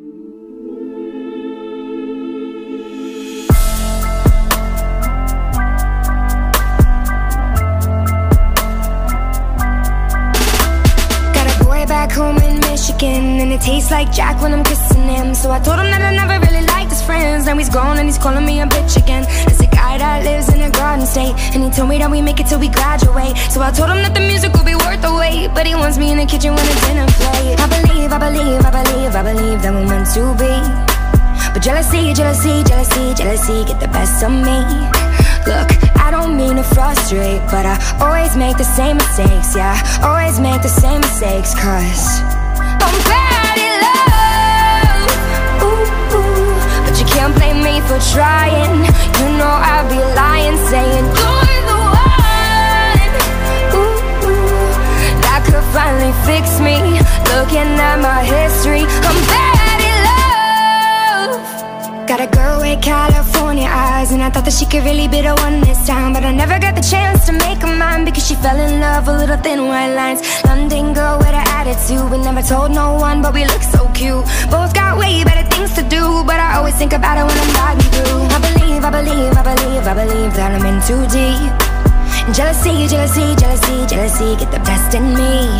Thank you. And it tastes like Jack when I'm kissing him. So I told him that I never really liked his friends. Now he's gone and he's calling me a bitch again. There's a guy that lives in a garden state And he told me that we make it till we graduate. So I told him that the music will be worth the wait But he wants me in the kitchen when it's dinner plate. I believe, I believe, I believe, I believe that we're meant to be. But jealousy, jealousy, jealousy, jealousy get the best of me. Look, I don't mean to frustrate But I always make the same mistakes, yeah. Always make the same mistakes Cause Trying. You know I'd I thought that she could really be the one this time But I never got the chance to make her mine Because she fell in love with little thin white lines. London girl with an attitude We never told no one but we look so cute. Both got way better things to do But I always think about it when I'm riding through I believe, I believe, I believe, I believe that I'm in too deep. Jealousy, jealousy, jealousy, jealousy get the best in me.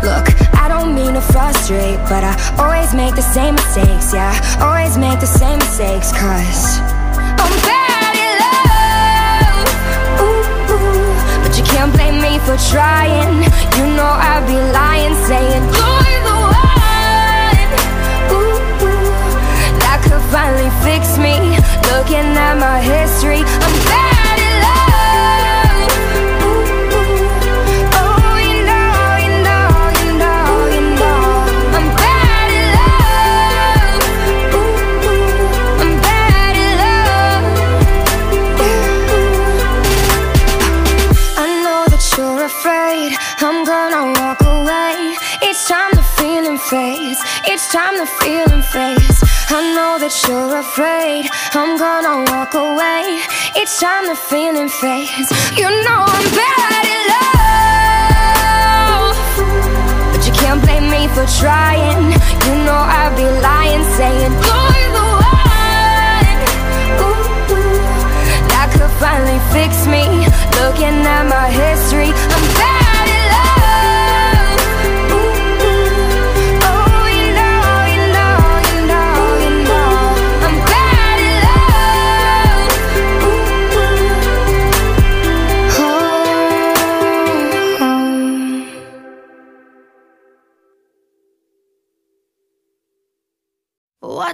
Look, I don't mean to frustrate But I always make the same mistakes, yeah. Always make the same mistakes Cause can't blame me for trying. You know I'd be lying saying You're the one. Ooh, ooh. That could finally fix me. Looking at my history that you're afraid. I'm gonna walk away. It's time the feeling fades You know I'm bad at love. But you can't blame me for trying. You know I'd be lying saying You're the one ooh, That could finally fix me. Looking at my history I'm bad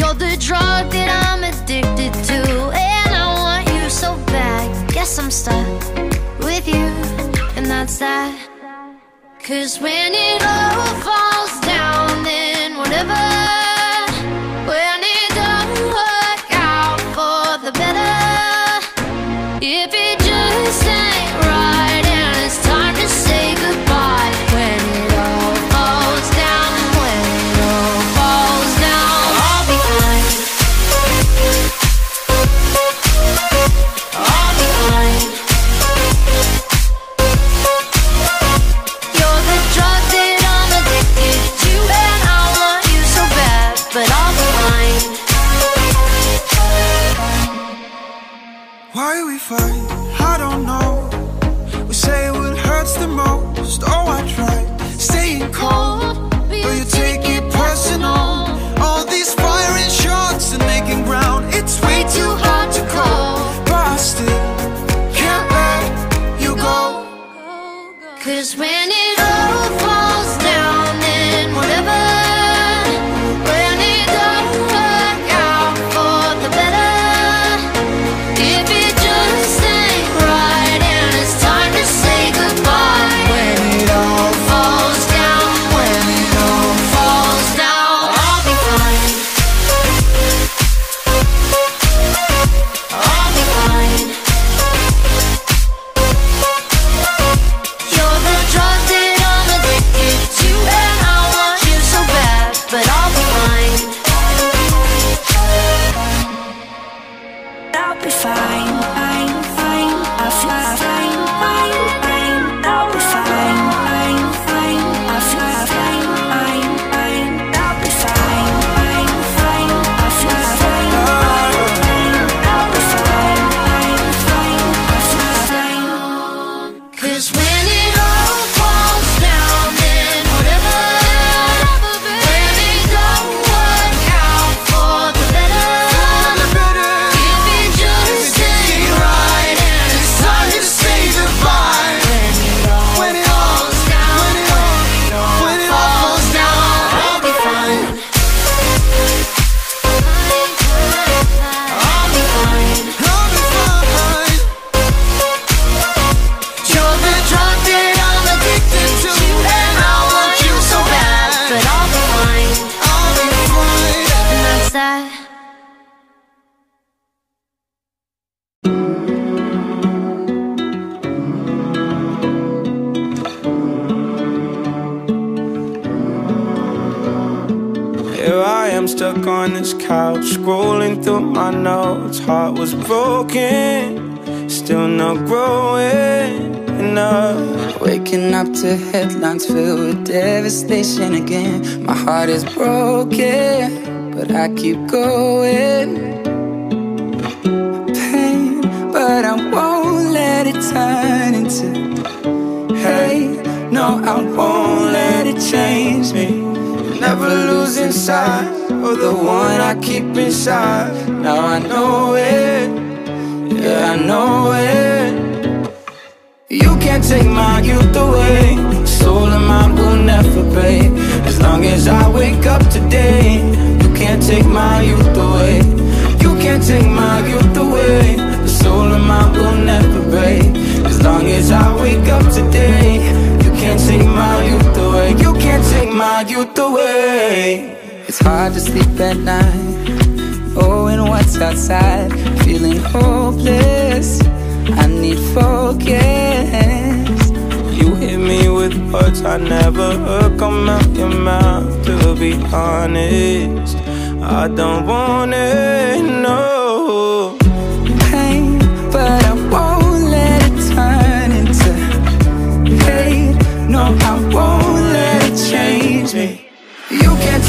You're the drug that I'm addicted to, and I want you so bad. Guess I'm stuck with you, and that's that. Cause when it all I'm stuck on this couch, scrolling through my notes. Heart was broken, still not growing enough. Waking up to headlines filled with devastation again. My heart is broken, but I keep going. Pain, but I won't let it turn into hate. No, I won't let it change me. Never losing sight of the one I keep inside. Now I know it, yeah, I know it. You can't take my youth away. Soul of mine will never break. As long as I wake up today, you can't take my youth away. You can't take my youth away. The soul of mine will never break. As long as I wake up today, my youth away. It's hard to sleep at night. Oh, and what's outside? Feeling hopeless. I need focus. You hit me with words I never heard come out your mouth. To be honest, I don't want it, no.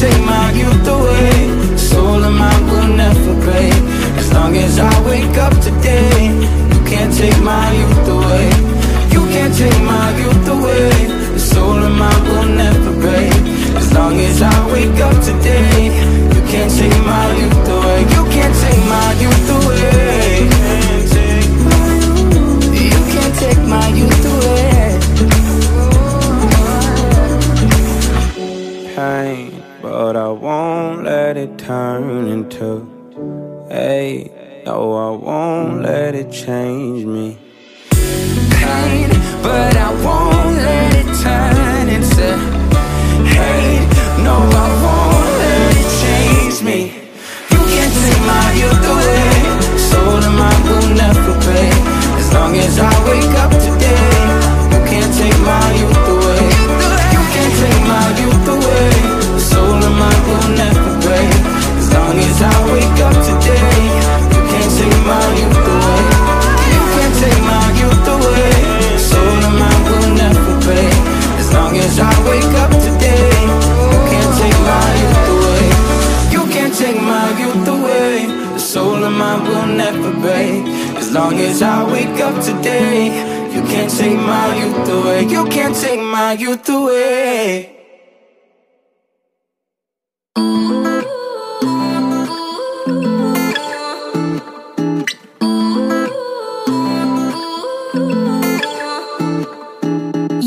Take my youth away. Soul of mine will never break. As long as I wake up today, you can't take my youth away. You can't take my youth away. The soul of mine will never break. As long as I wake up today, you can't take my youth away. You can't take my youth turn into hate. No, I won't let it change me. pain, but I won't let it turn soul of mine will never break. As long as I wake up today, you can't take my youth away. You can't take my youth away.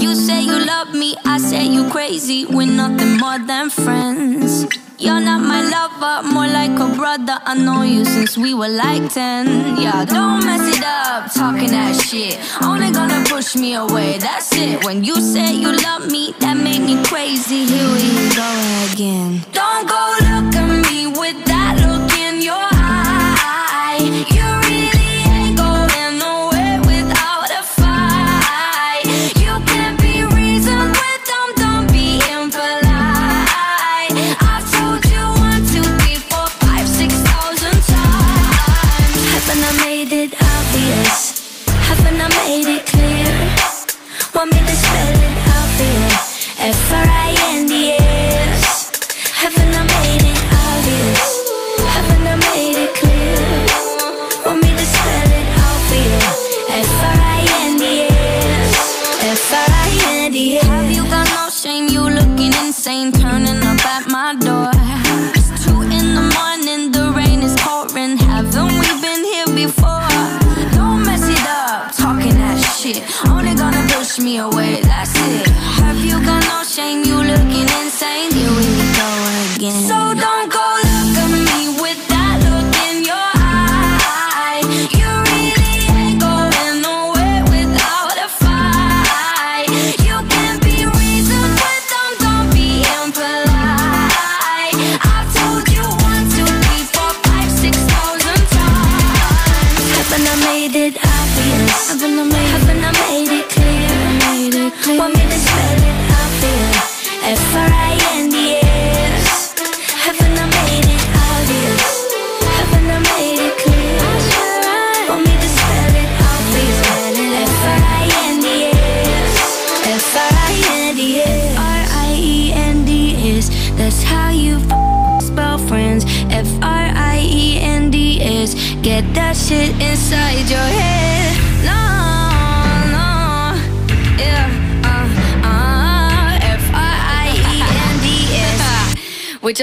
You say you love me, I say you crazy. We're nothing more than friends. You're not my lover, more like a brother. I know you since we were like 10. Yeah, don't mess it up, talking that shit. Only gonna push me away, that's it. When you say you love me, that made me crazy. Here we go again. Don't go look at me with that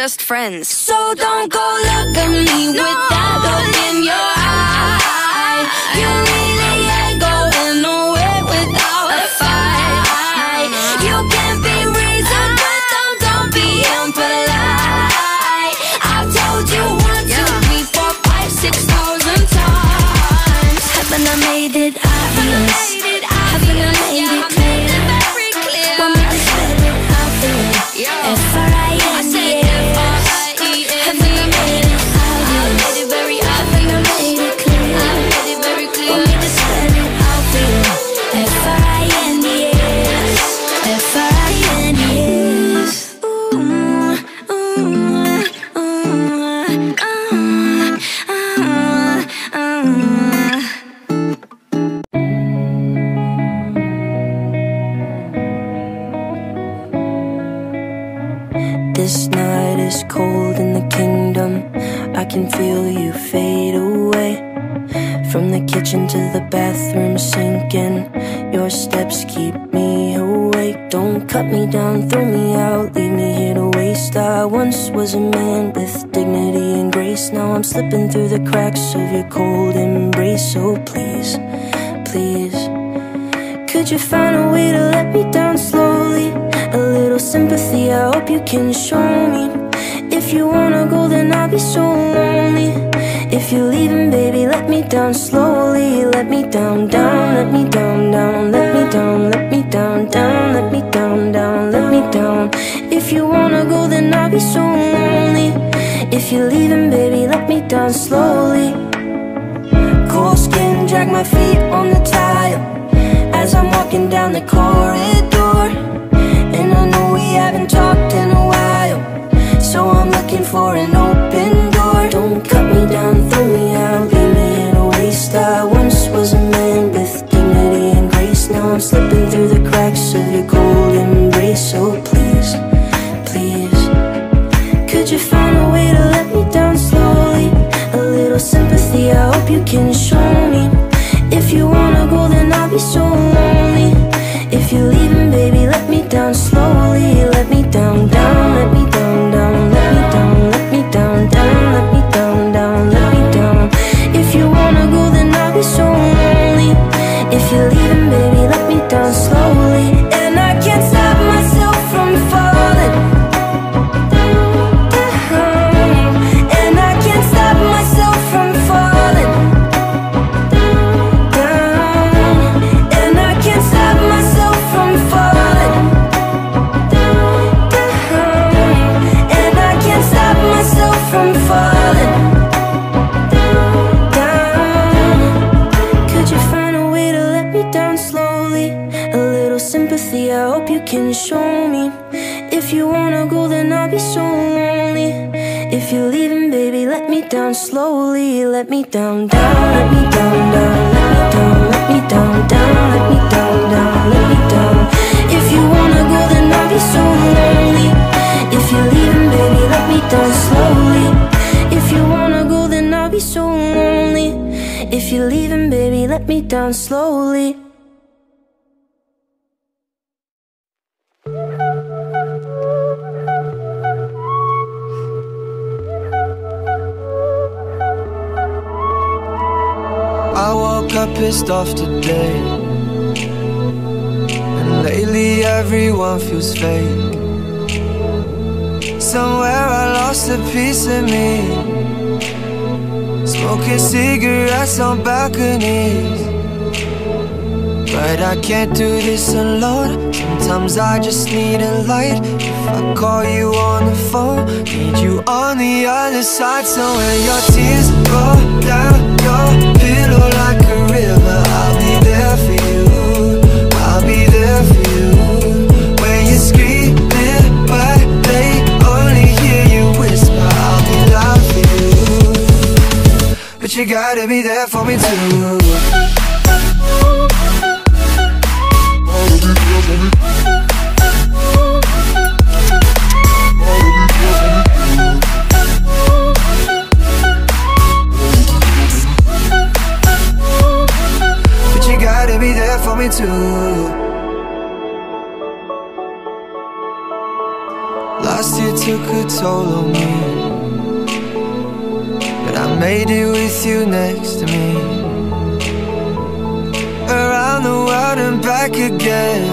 just friends. So don't go look at me with kitchen to the bathroom sinking. Your steps keep me awake. Don't cut me down, throw me out, leave me here to waste. I once was a man with dignity and grace. Now I'm slipping through the cracks of your cold embrace. So please, please. Could you find a way to let me down slowly? A little sympathy, I hope you can show me. If you wanna go, then I'll be so down slowly. Let me down, down, let me down, down, let me down, let me down, down, let me down, down, let me down. If you wanna go, then I'll be so lonely. If you're leaving, baby, let me down slowly. Cold skin, drag my feet on the tile as I'm walking down the corridor. And I know we haven't talked in a while, so I'm looking for an open can show Let me down, down, let me down, down, let me down, let me down, down, let me down, down, let me down. If you wanna go, then I'll be so lonely. If you're leaving, baby, let me down slowly. If you wanna go, then I'll be so lonely. If you're leaving, baby, let me down slowly. Pissed off today. And lately everyone feels fake. Somewhere I lost a piece of me. Smoking cigarettes on balconies. But I can't do this alone. Sometimes I just need a light. If I call you on the phone, need you on the other side. So when your tears roll down your pillow like river, I'll be there for you. I'll be there for you. When you're screaming, but they only hear you whisper, I'll be for you. But you gotta be there for me too. me too Last year took a toll on me. But I made it with you next to me. Around the world and back again.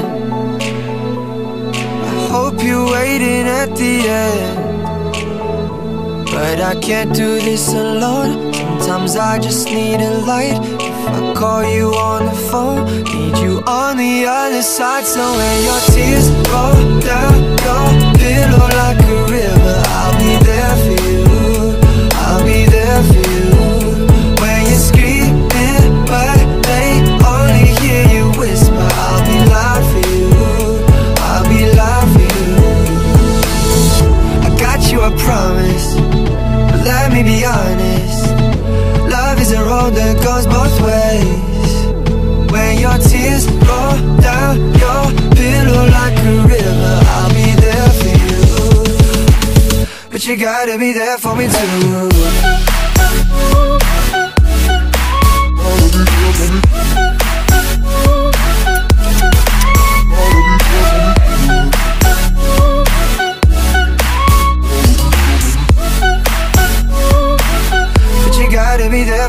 I hope you're waiting at the end. But I can't do this alone. Sometimes I just need a light. I call you on the phone, need you on the other side. So when your tears roll down your pillow like a river, I'll be there for you. I'll be there for you. When you're screaming, but they only hear you whisper, I'll be loud for you. I'll be loud for you. I got you, I promise. But let me be honest. Love is a road that goes both ways. When your tears roll down your pillow like a river, I'll be there for you. But you gotta be there for me too.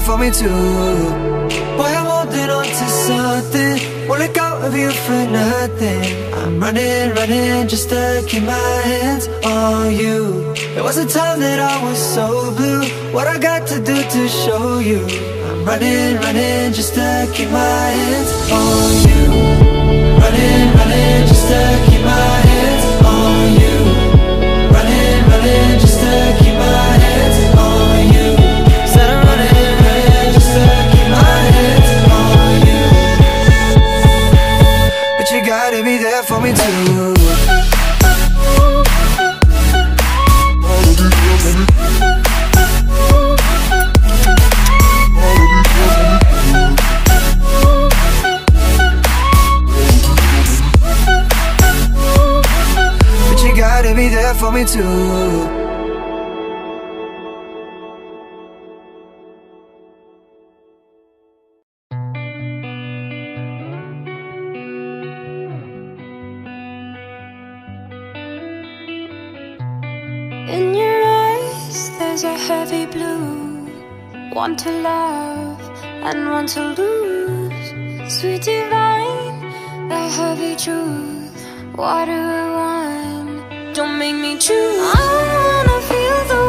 For me too. Boy, I'm holding on to something. Won't let go of you for nothing. I'm running, running just to keep my hands on you. There was a time that I was so blue. What I got to do to show you? I'm running, running just to keep my hands on you. Running, running just to keep my to love and one to lose. Sweet divine, the heavy truth. Water wine, don't make me choose. I wanna feel the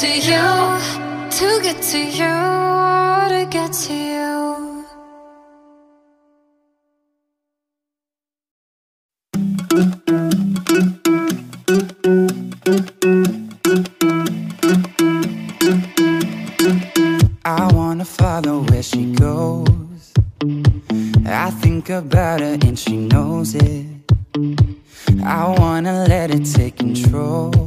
to you, to get to you, to get to you. I wanna follow where she goes. I think about her and she knows it. I wanna let it take control.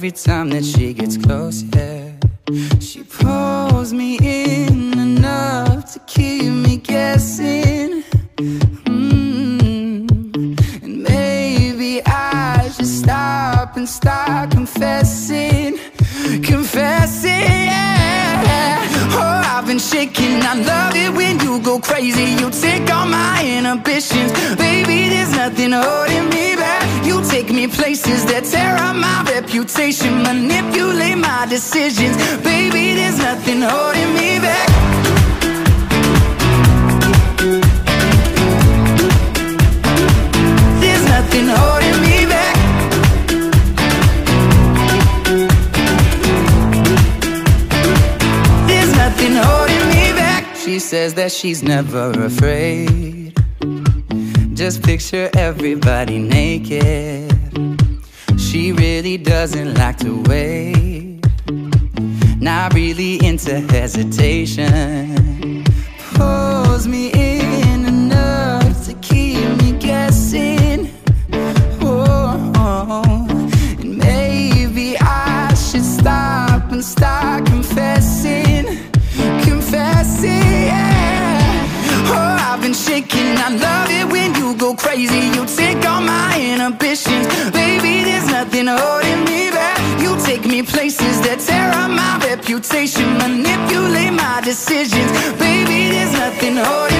Every time that she gets close, yeah, she pulls me in enough to keep me guessing. Mm. And maybe I should stop and start confessing, confessing. Yeah. Oh, I've been shaking. I love it when you go crazy. You take all my inhibitions, baby. There's nothing holding me back. Take me places that tear up my reputation, manipulate my decisions, baby. There's nothing holding me back. There's nothing holding me back. There's nothing holding me back. She says that she's never afraid. Just picture everybody naked. She really doesn't like to wait. Not really into hesitation. Pulls me in enough to keep me guessing. Oh, and maybe I should stop and start confessing, confessing. Yeah. Oh, I've been shaking. I love it when you go crazy. Holding me back. You take me places that tear up my reputation, manipulate my decisions, baby. There's nothing holding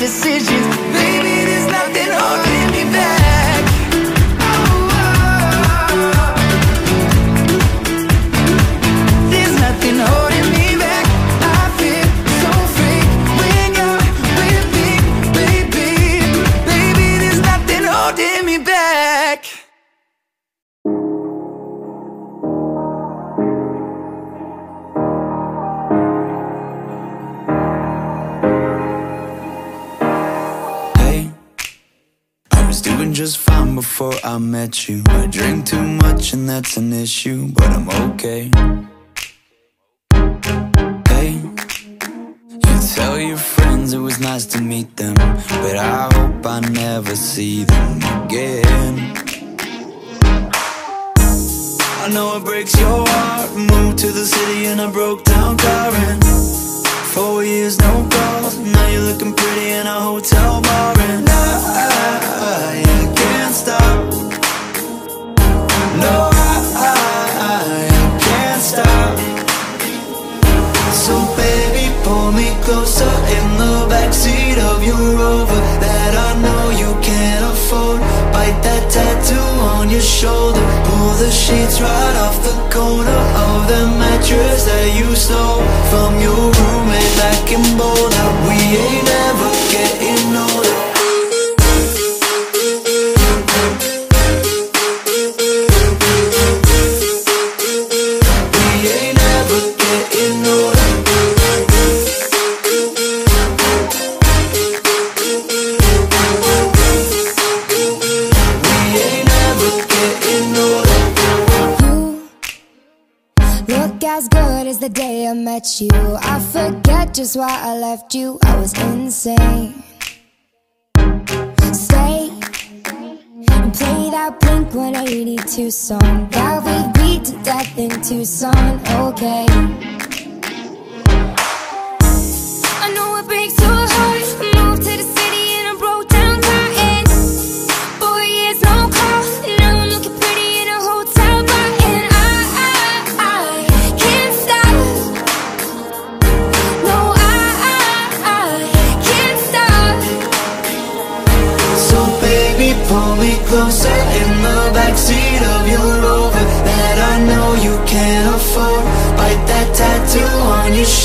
manipulate drink too much and that's an issue, but I'm okay. Hey, you tell your friends it was nice to meet them, but I hope I never see them again. I know it breaks your heart. Moved to the city in a broke down car and Four years, no calls. Now you're looking pretty in a hotel bar, and I, I can't stop. Rover that I know you can't afford. Bite that tattoo on your shoulder. Pull the sheets right off the corner of the mattress that you stole from your roommate back in Boulder. We ain't ever is why I left you, I was insane. Stay and play that Blink-182 song. That we beat to death in Tucson, okay.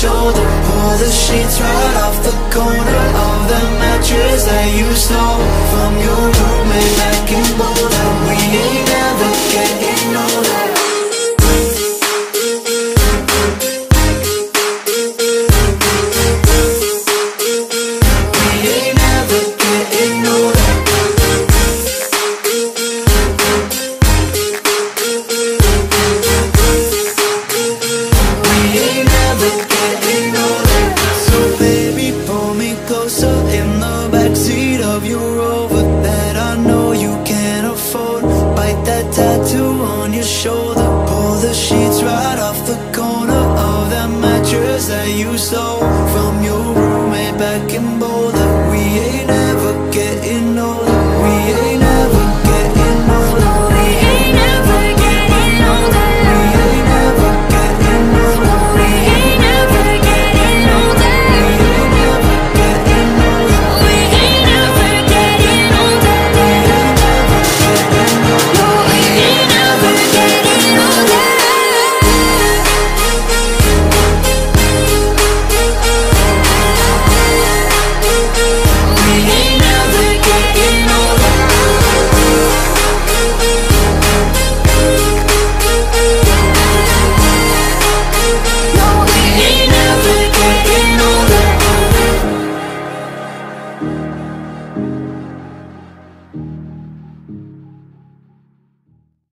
shoulder. Pull the sheets right off the corner Of the mattress that you stole from your room. pictures that you stole from your